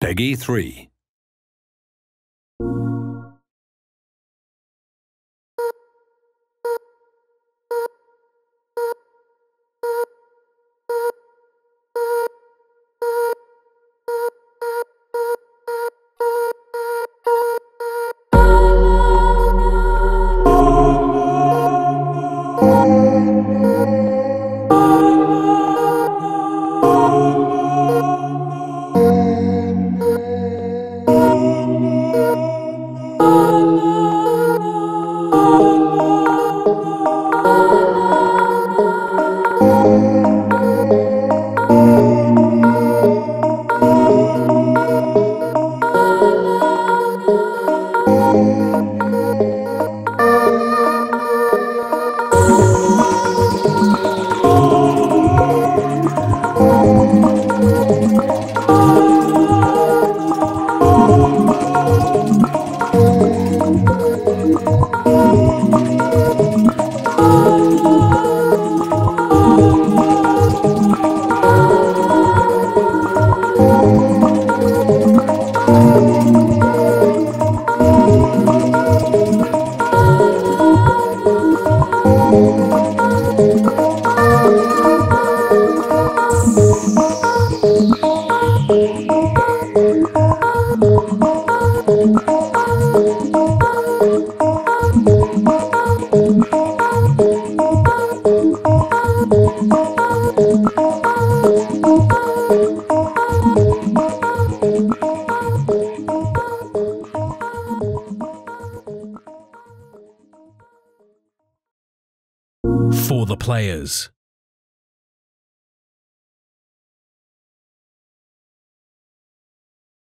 Peggy 3. For the players.